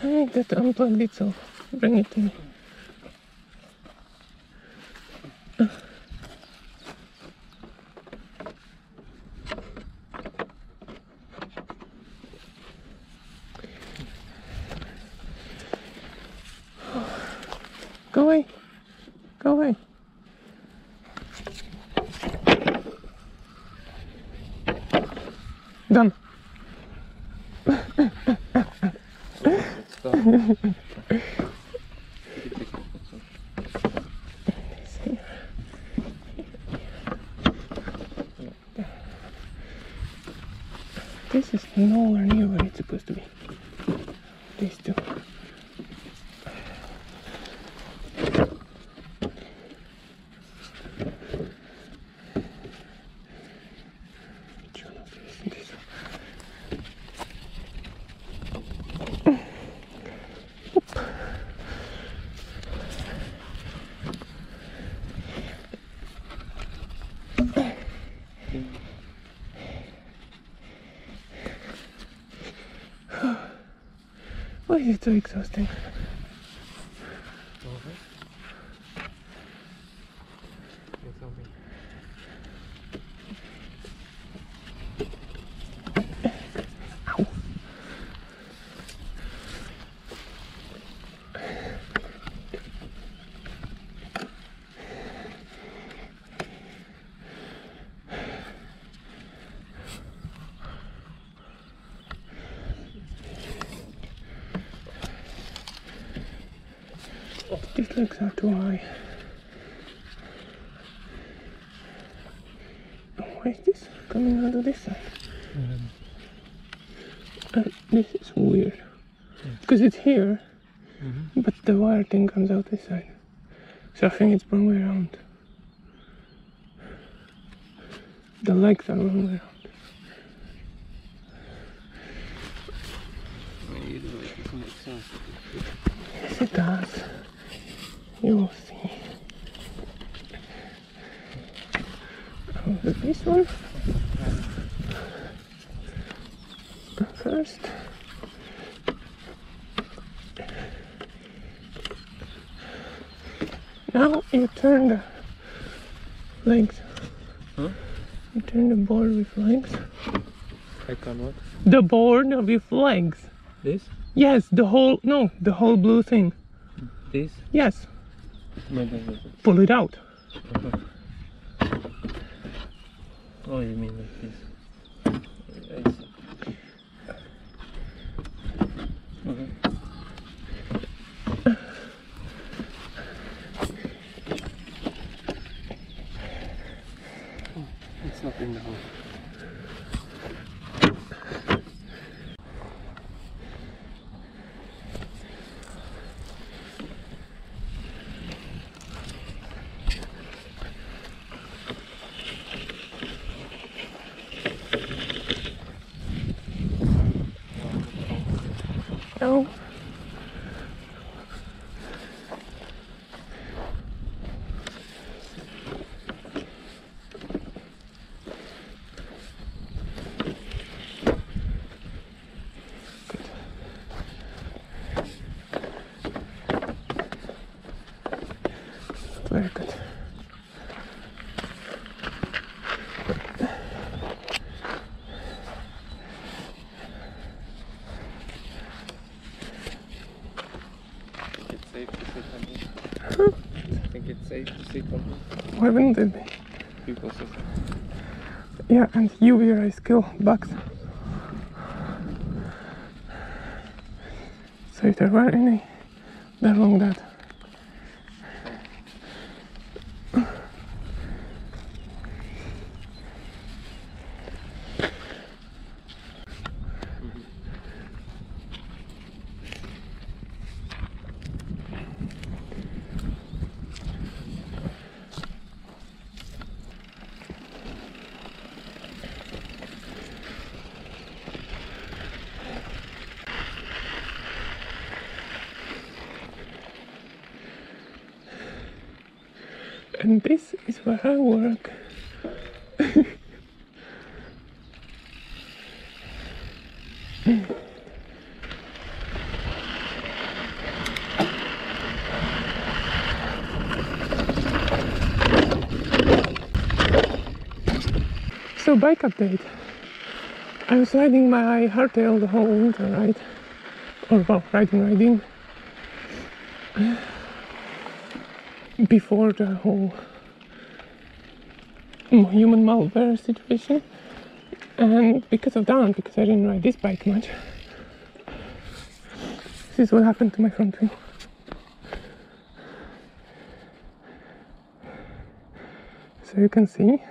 Hey, that unplugged itself. Bring it to me. Go away. Go away. Done. This is nowhere near where it's supposed to be. These two. Why so exhausting? These legs are too high. Why is this coming out of this side? Uh, this is weird. Because it's here, but the wire thing comes out this side. So I think it's wrong way around. The legs are wrong way around. Yes, it does. You will see. This one first. Now you turn the legs. Huh? You turn the board with legs. I can what? The board with legs. This? Yes, the whole no, the whole blue thing. This? Yes. Pull it out. Oh, you mean like this? No. Very good. Sit on here. I think it's safe to sit on here. Why wouldn't it be? Because of Yeah, and you UV rays kill bugs. So if there were any, they're long dead. and this is where I work. so bike update. I was riding my hardtail the whole winter, right? Or well, riding, riding. Before the whole human malware situation. And because of that, because I didn't ride this bike much, this is what happened to my front wheel. So you can see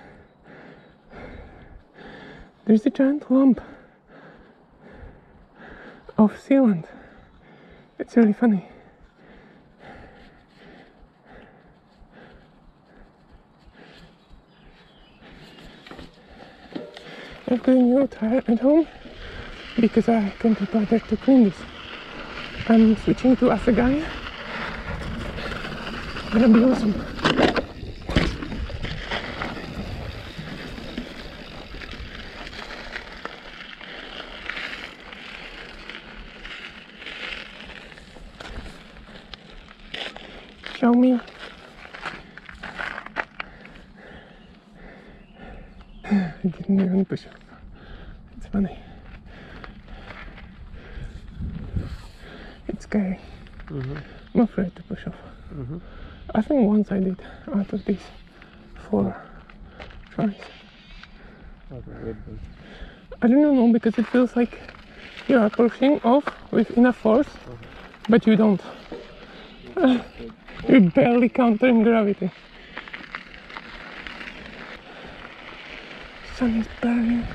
there's a giant lump of sealant. It's really funny. Got a new tire at home because I can't be bothered to clean this. I'm switching to Assegai. Gonna be awesome. Show me. I didn't push. It's funny. It's scary. I'm afraid to push off. I think once I did out of these four tries. I don't know because it feels like you are pushing off with enough force, but you don't. You're barely countering gravity. Sun is burning.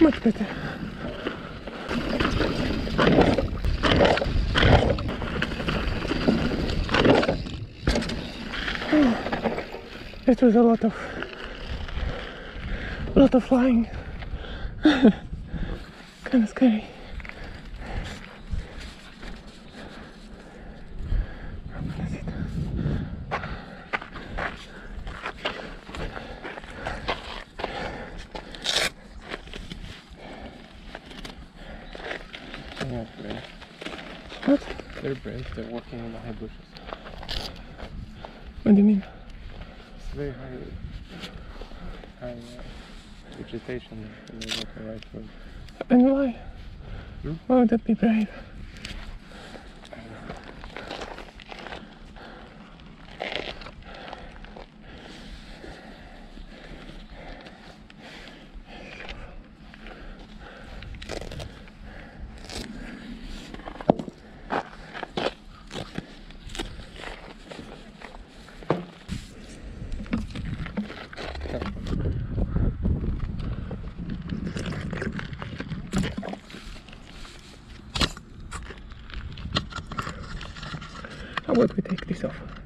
Much better. It was a lot of a lot of flying. kind of scary. That's it. Yeah, brave. What? They're brave. They're walking in the high bushes. What do you mean? It's very high, high uh, vegetation. And they the right road. And why? Hmm? Why would that be brave? How about we take this off?